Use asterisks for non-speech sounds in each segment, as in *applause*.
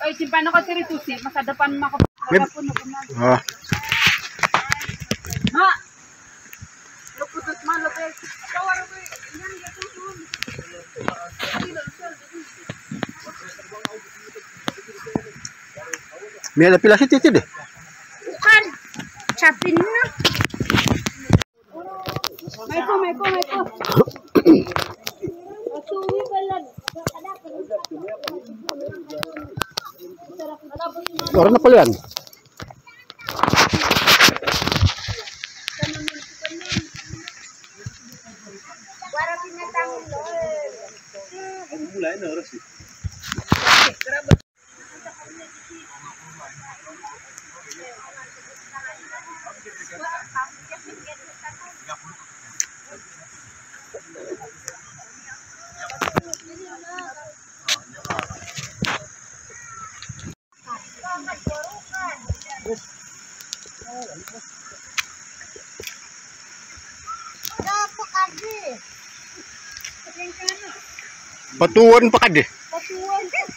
Ay, simpan ako tiri tusi. Masa depan mako. May- Kapun ako na. Ah, Ma. Luputut man lupes. Kawar ko. Yan ya tutun. may ala pila si Titi deh. Yan. Patuan pa ka deh. Patuan pa.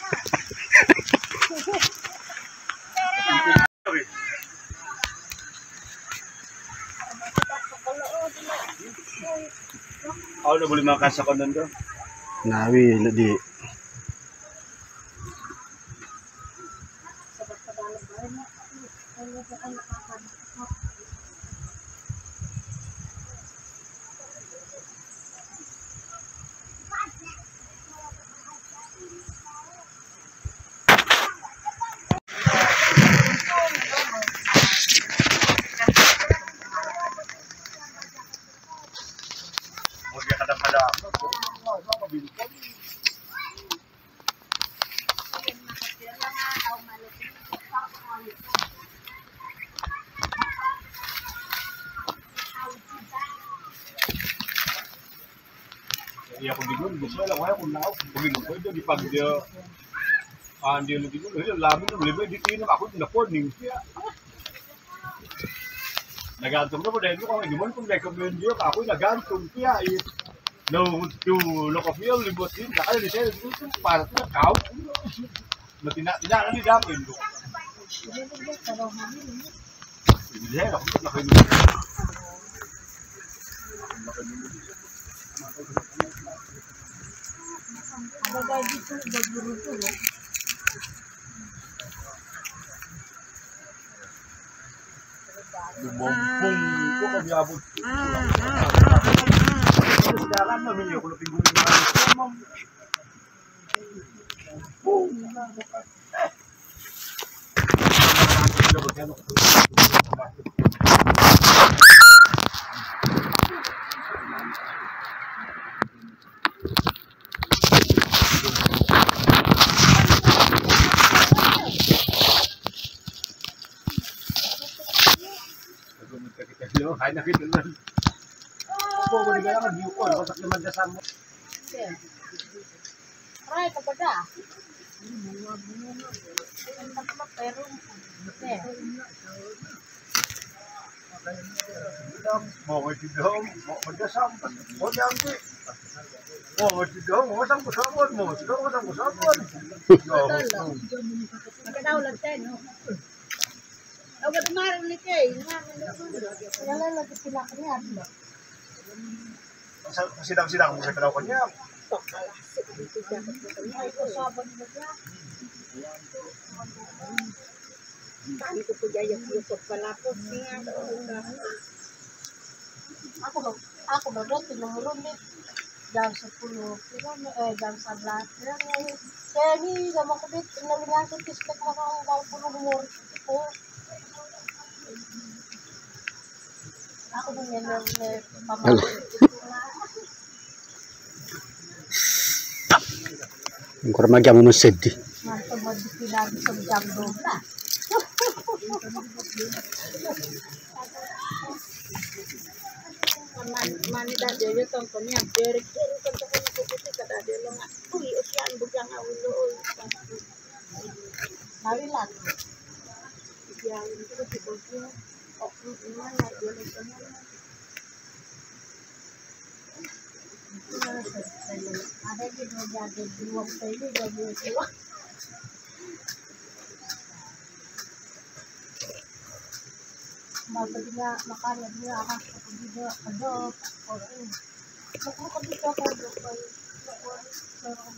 Ako na boleh makan sa kanan doon. Nawi di. Aku bingung, gusto lang wala kung nao. Bingung ko ito di pag dia ah dia lu bingung, dia lamin na lebih di tinom ako na morning. Nagantong na po dahil ko kung gimon kung recommend dia ako nagantong kaya eh. No, to look of you, libot din. Nakala ni Sel, para sa kau. Matina, tina, ano ni dapin ko. Hindi, ako nakainin. Bagay dito, baguro to. Lumompong ko kami abot. Sekarang namin yung kulaping guling na. Hay na kita lang. Ako mo ni kaya mag yukon, basak naman ka sa mo. Ay, kapada. Pero, eh, Mo ko ti dong, mo ko da sam. Mo jam ti. Mo ko ti dong, mo sam ko sabon mo. Ti dong mo sam ko sabon. magkadaulat tayo, no? Awad umarang ni kay, wala lagi sila kanya. Sidang-sidang mo sa kanaw kanya. Ay, kusabon mo siya. Dami ko po dyan yung yusok pala po. Ako ba, ako ba rin, tinumulumit. Dam sa pulo, eh, dam sa blat. Kaya ni, naman ko dit, nalingan ko tispek na kang dam pulo lumur. Po. Ako ba yan yung eh, pamangkin. Ang kurang jam. Mari. Ya ko ti ko ko. O ko na na yo le ko na. Ada di dua jadi dua kali jadi dua. Mabagnya makan dia akan juga ada orang. Aku kan bisa kalau dua Sorong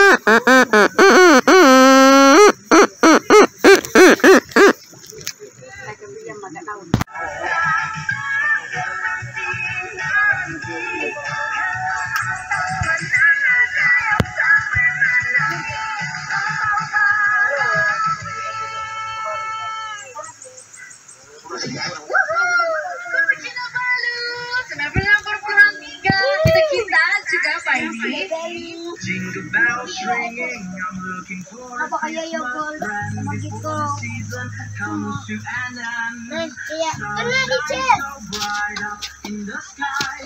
ringing, I'm looking for a Apa kaya yung gold? Magit ko. season comes to an end. Kaya, ano di Chen? So bright up in the sky.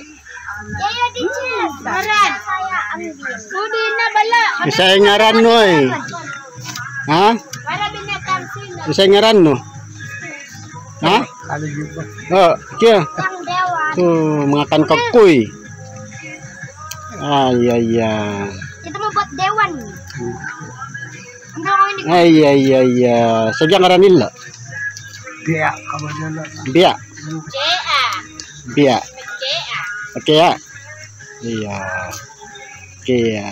Kaya di Chen. Maran. Kaya ang din. Kudi na bala. Isa yung ngaran no eh. Ha? Para. Isa ngaran no. Ha? Oh. So, mga kankagkoy. Ay, ay, ay. Ay, ay, ay. Sadya ngaran kamadala. Biya. Jea. Biya. Jea. Kaya. Iya. Kaya.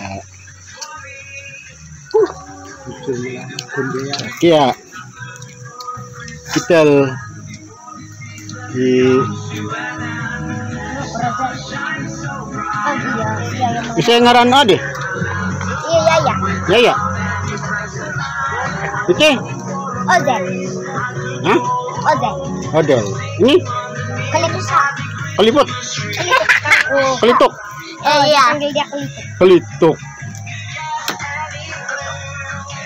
Kaya. Kita di Oh iya, iya yang isa yung ngaran ade. Iya, iya, Ite. Ozel. Hah? Ozel. Odel. Ini Kalitusa. kalipot. Oh. Kalitok. Eh, iya. Panggil dia kalituk. Kalitok.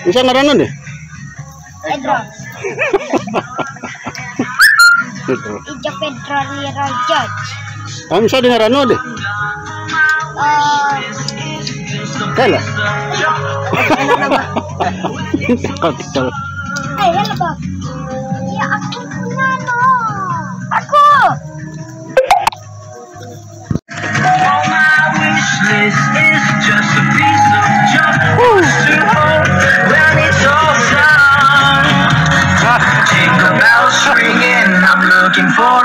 Isa ngaran ade. Pedro. Ito. *laughs* Ijo Pedro Liro George. Kami sa ngaran ade. Eh, Kala. Kapital. ay, ano ba? Iya, aku punya no. Aku. All my wish list is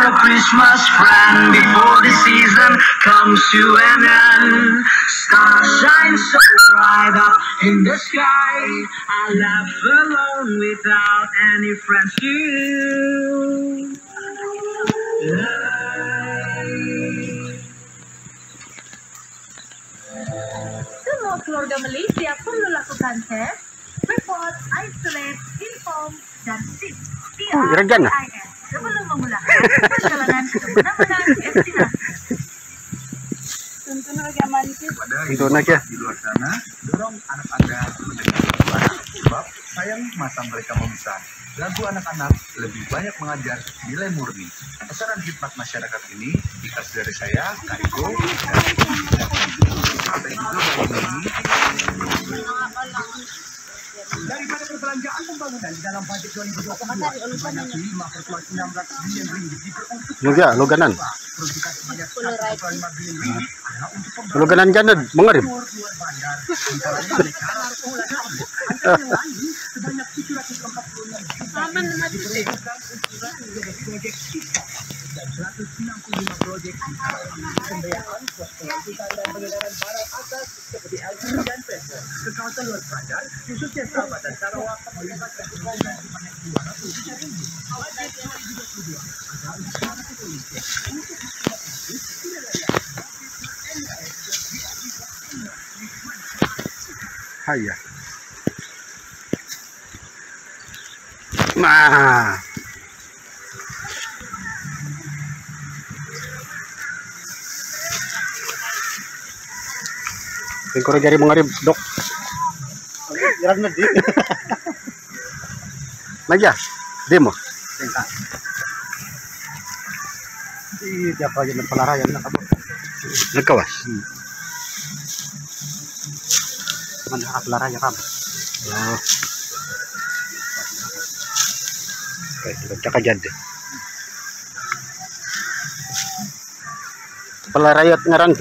a Christmas friend before the season comes to an end. Stars shine so bright up in the sky. I laugh alone without any friends too. Semua keluarga Malaysia perlu lakukan tes, report, isolate, inform, dan SIM. Oh, geragan lah. Sebelum memulakan Untuk nak ya. di luar sana, dorong anak Anda mendengar lagu sebab sayang masa mereka membesar. Lagu anak-anak lebih banyak mengajar nilai murni. Pesanan hikmat masyarakat ini ikhlas dari saya, Kariko, dan Sampai hari ini Daripada perbelanjaan pembangunan di dalam budget 2022 sebanyak 5,16 bilion ringgit diperuntukkan Luga, luganan. peruntukan sebanyak 1,5 bilion ringgit adalah untuk pembangunan Luganan janad, mengarip. luar bandar antaranya Lekar, Pola, antara lain sebanyak 746 juta diperuntukkan untuk proyek sisa dan 165 proyek sisa pembayaran pos dan barang atas seperti dan ke luar bandar khususnya Sabah Sarawak pembangunan sebanyak 200 juta ringgit budget 2022 adalah untuk para kepolisian untuk mengatasi wilayah Haya. Nah. Tingkor jari mengarip dok. Jalan *laughs* nanti. Lagi ya? Demo. Iya, tiap aja pelarayan na kabut. Nagkawas. Mana aklara ya kam. Oh. Okay, tsaka dyan din. Palarayat ngaran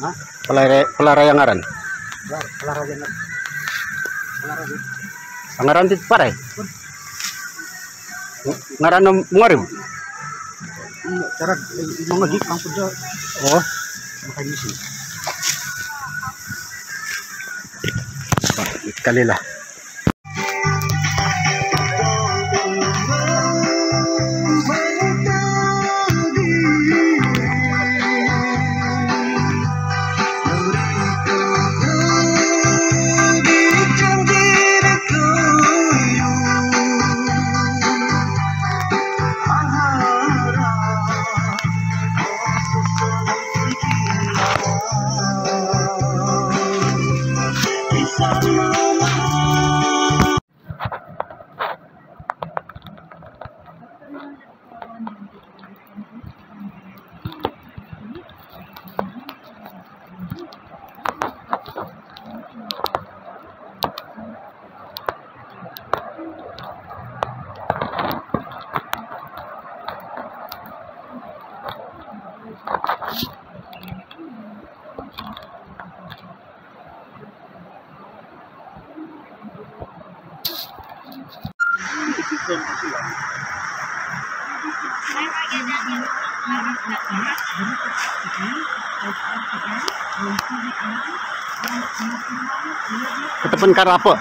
ti. Ha? Palaray palaraya ngaran. Aklara ya. Aklara ya. Ang ngaran pare. Ngaran mungarib. Cara mga gik ang pudya Oh. makainisi. Kalila. ataupun cara apa?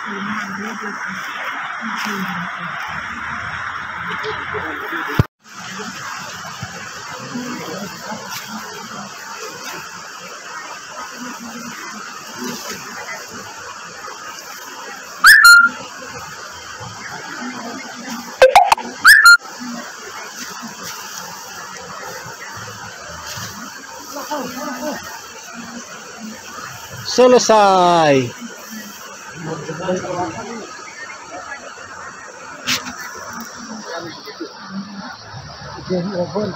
Selesai. 我我问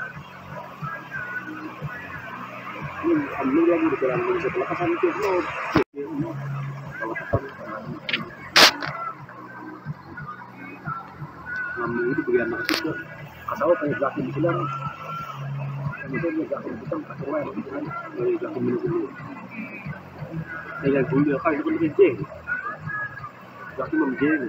ambil lagi di dalam Indonesia pelepasan itu lo. Pelepasan. Ngambil itu bagian mana sih? Kasau kayak belakang di sini. Kemudian dia gak kita kasih wae gitu kan. Dari dulu. Dengan gula kan itu lebih jeng. Gak minum jeng.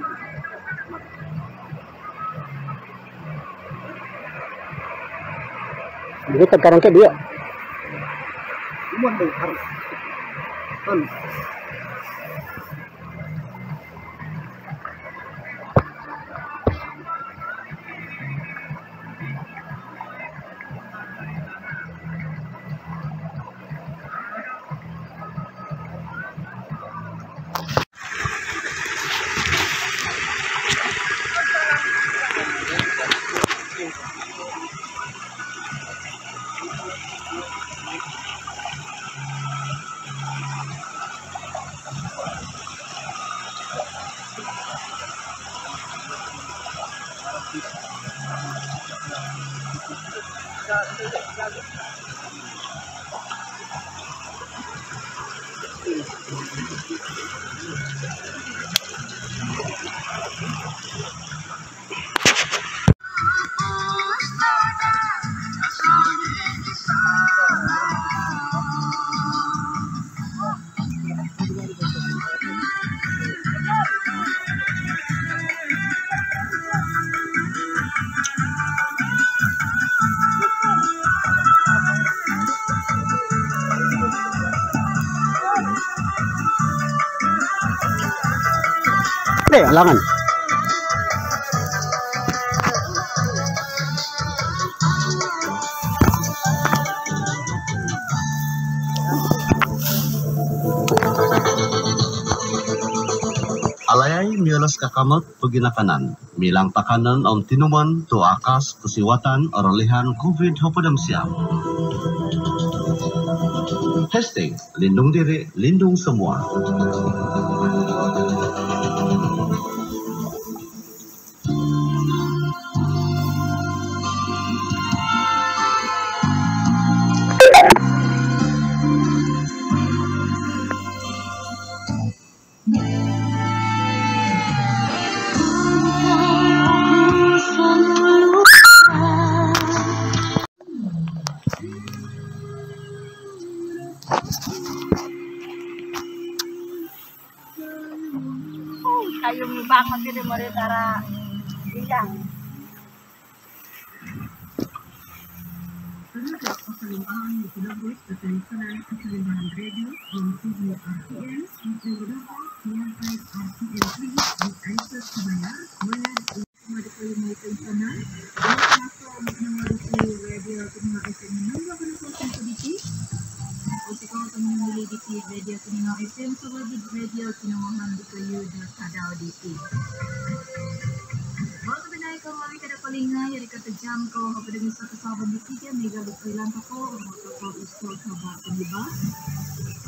Dito tagkaroon ka diya. Cuma ada harus. Kan. Hindi, alangan. Alayay mialas kakamot paginakanan. Milang takanan om tinuman tu akas kusiwatan oralihan COVID hopadam siam. Hashtag lindung diri, lindung semua. Disambut pesanan keseimbangan radio yang CGRPN di seluruh siaran RPN di Aisyah Sebayar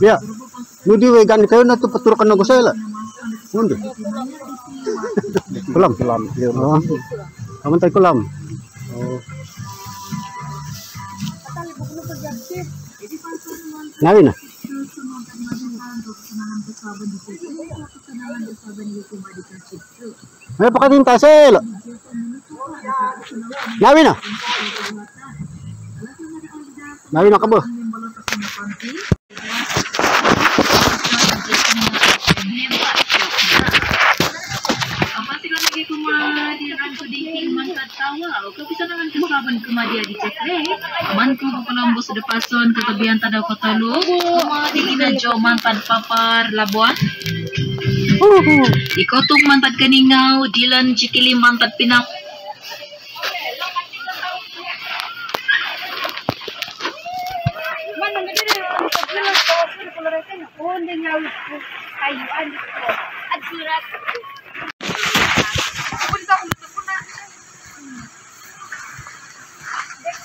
Ya. Nudi we gan kayo na to paturakan ng gusela. Hindi. Kulam, kulam. Oh. Kaman tayo kulam. Oh. Nawi na. Ay, pa din tasel. Nawi na. Nawi na ka ba? Mangkat tawa o kapisa naman kasaban kumadia di cekre man ko kapalambo sa depason katabihan tadaw katalo kumadi kina jo mantad papar labuan Ikotung mantad kaningaw dilan jikili mantad pinak. Ko. Oh, ko. Punta ko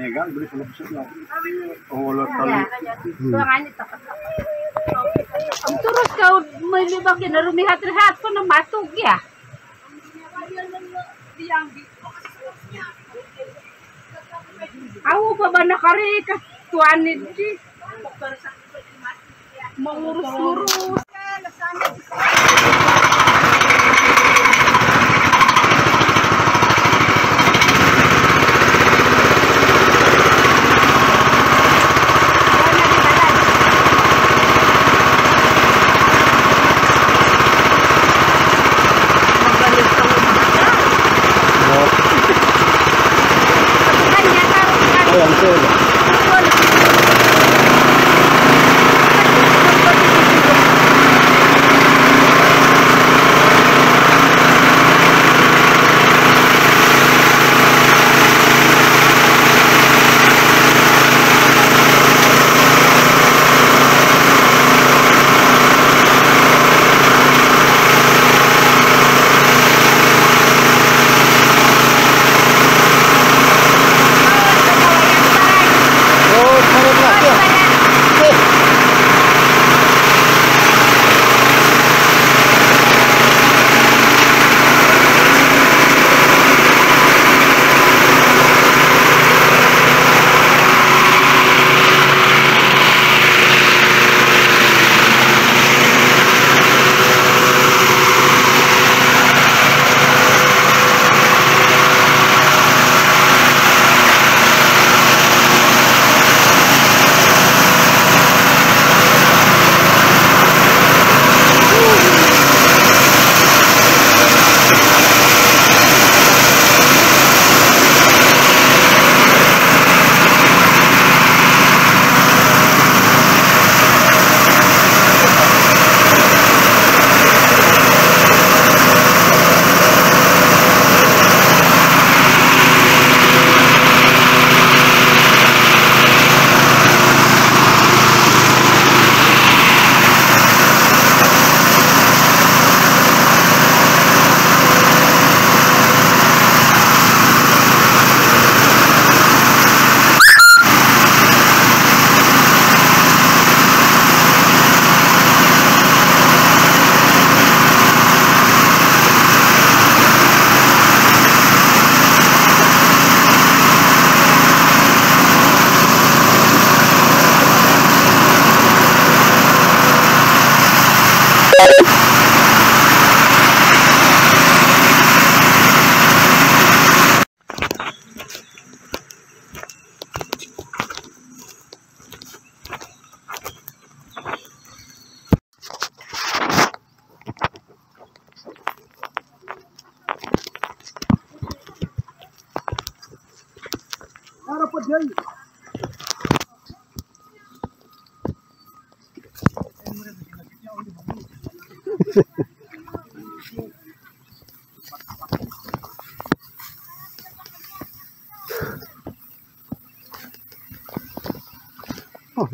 Megang, beli puluh besar lah. Oh, lo tali. Tuangan ito. Ang turus ka, may libang kinarumihat-rihat ko na matug ya. Ako pa ba nakari ka tuanid di? Mangurus-urus. Ayan,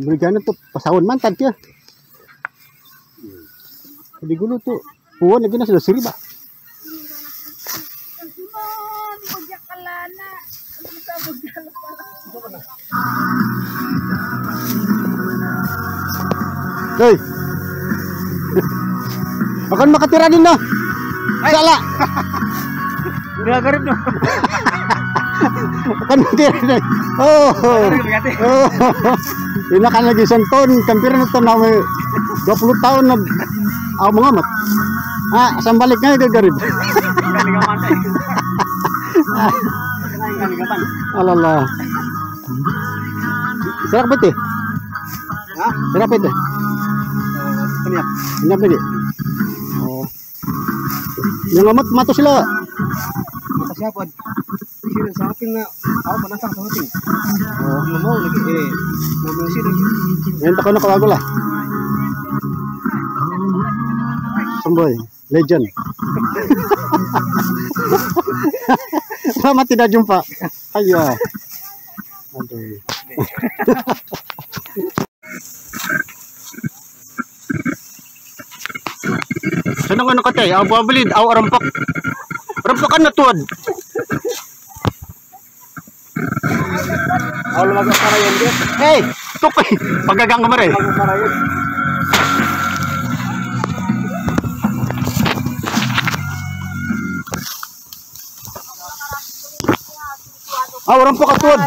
Oh, berikan tu pasawon mantan dia. Di gulu tu puan lagi sudah ba. Hoy. Akan makatira din na. Sala. Gagarip no. Akan makatira din. Oh. Oh. Ina kan lagi senton, kampir na to na may 20 tahun na ako mga mat. Ah, sambalik nga tayo. Kaligaman. Alala. Serak pete. Ha? Pete. Kaniyak. Ini pete. Oh. Yang amat mato sila. Makasiyapod. Sino sa akin na ako panasang sa ating. Oh. Mo lagi eh. Ano sino? Yan tako na kawago lah. Samboy, legend. *laughs* Lama tidak jumpa. Ayo. Aduh. Senang ano kate? Ang pabilid, aw rampok. Rampokan na tuwad. Ako lumaga para yan din. Hey, tukay. Pagagang ka mare. Lumaga para yun. Aw rampok ka tuwad.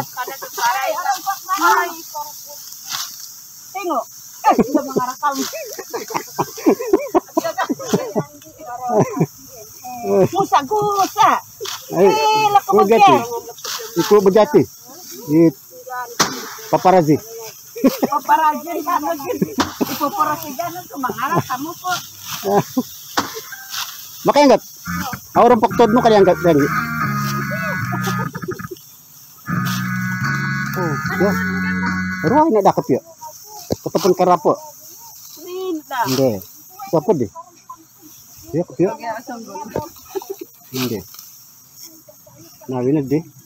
Tingo. Eh, sa mga rakal. Musa-gusa. Ay, Eh, lako Iku bajati. Di paparazi. Paparadyan ka na dyan. Ipoporasigan ng tumangarap. Kamu po. *laughs* Makayangat. Aw rampok tuwad mo kaya dari. *laughs* Oh, ya. Ruang na dakap ya. Katapan karapo. Rinda. Hindi. Apa deh? Ya, ya. Hindi. Nawinag di. Bah,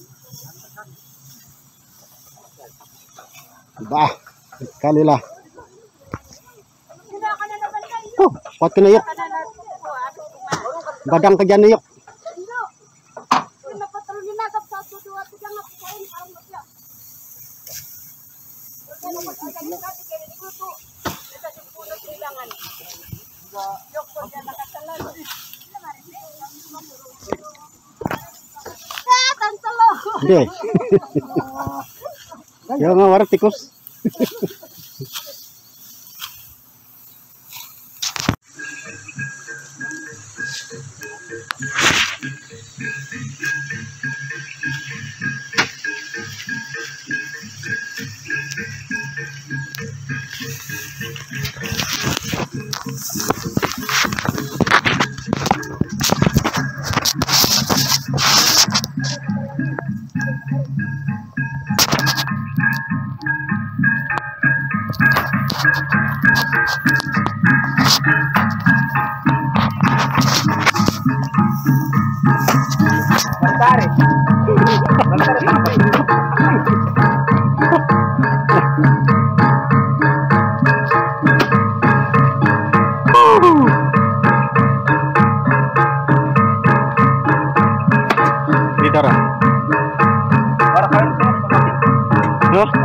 kali lah. Oh, pat ka na yok. Badang ka dyan yok. Hindi. Ya no, ahora. *laughs*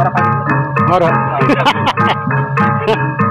No? *laughs*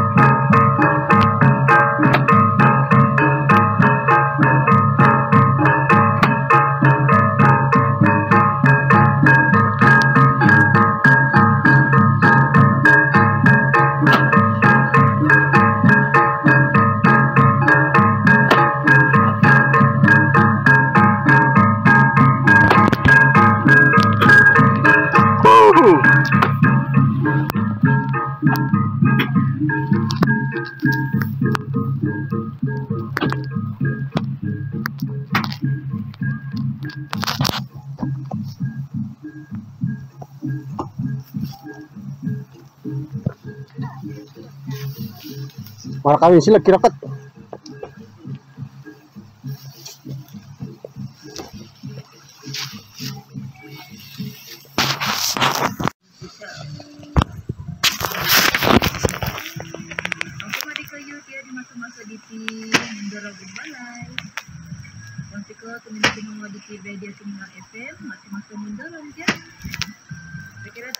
kawin sila kirakat. Aku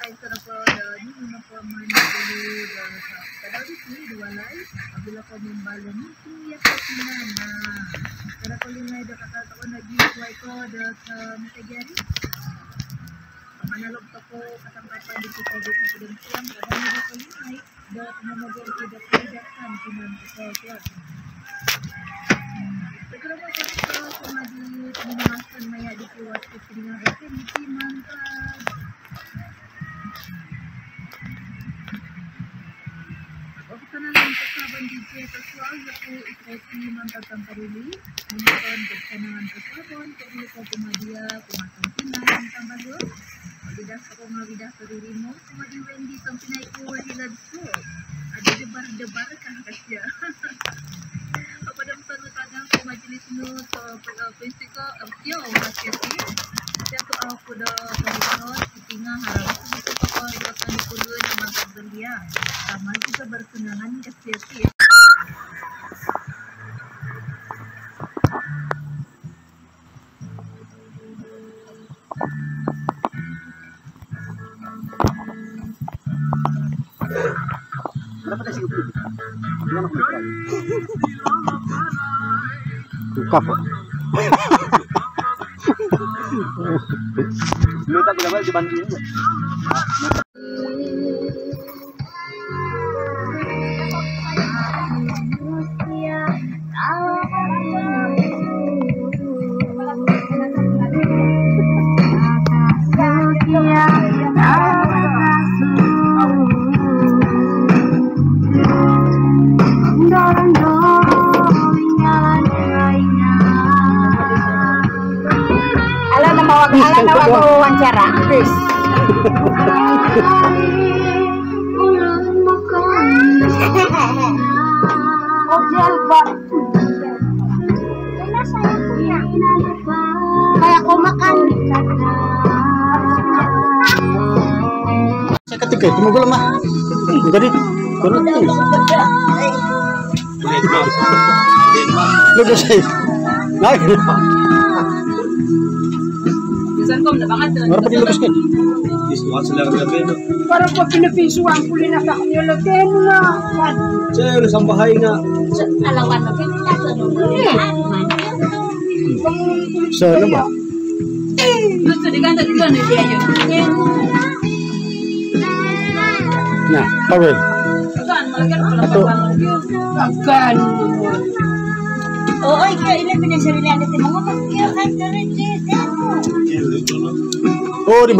ni kinan ko kumadi tinamastan maya di tatang karili Minakon ko sanangan sa sabon ko ko kumadia kumasang tinan tambago Bidas ako nga bidas sa diri mo. Kumadi Wendy kang pinay ko hilad. Ada debar-debar kan kasya. *laughs* Papadam sa kadang ko majelis mo sa pag-apinsi ko. Ang tiyo, kasya si. Kaya to ako da pagkakot. Itinga ha. Gusto ko pa ko iwakan ko doon ng mga Tama kita bersenangan kasya sila ka gabi. Parang po pinapisuan ko rin na kaknyo lagyan na. Saya udah sampai nga. Alawan na pinasa nung So, ano ba? Gusto di tadi dia yun. Kawin. Malakan pala Ato. Agan. Oo, ikaw ilan pinasarili natin mga pagkira kahit na rin siya. Oh, di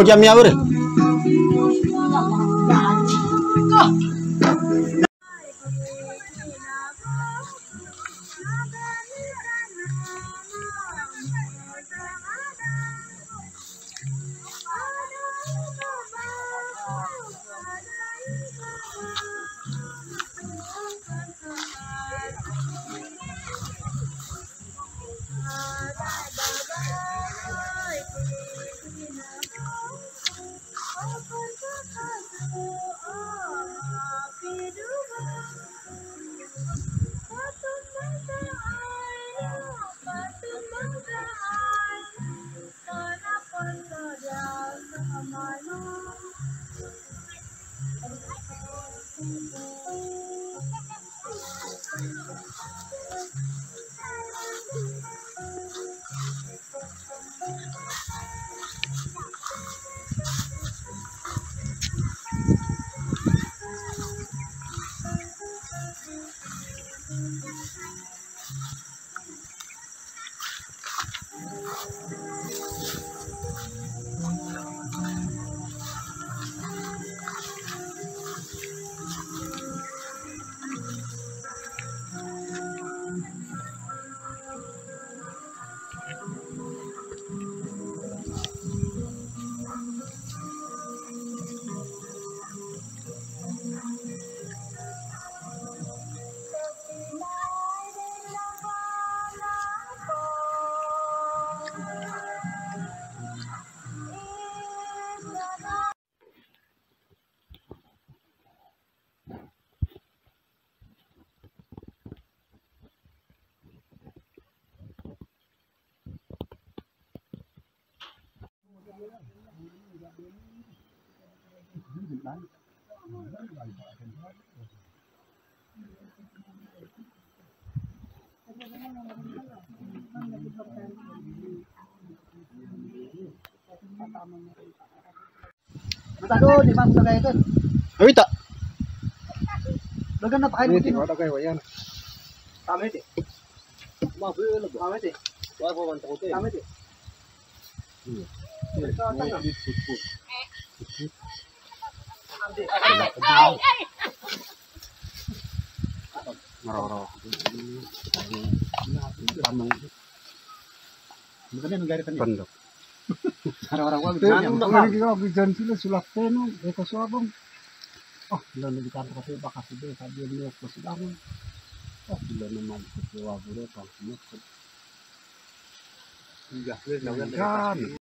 bawah jamnya ure. Matado, di bang sa kayo doon. Awita. Dagan na pa kayo. Ini ada kayak wayan. Tama ito. Maaf, lo. Tama ito. Wala pa man takote. Tama ito. Maroro. Tamang Bukan yang negara tadi. pondok. Orang-orang wag. Ano na lagi ka bigan sila sulak teno. Ito sabong. Oh, ko. Iya,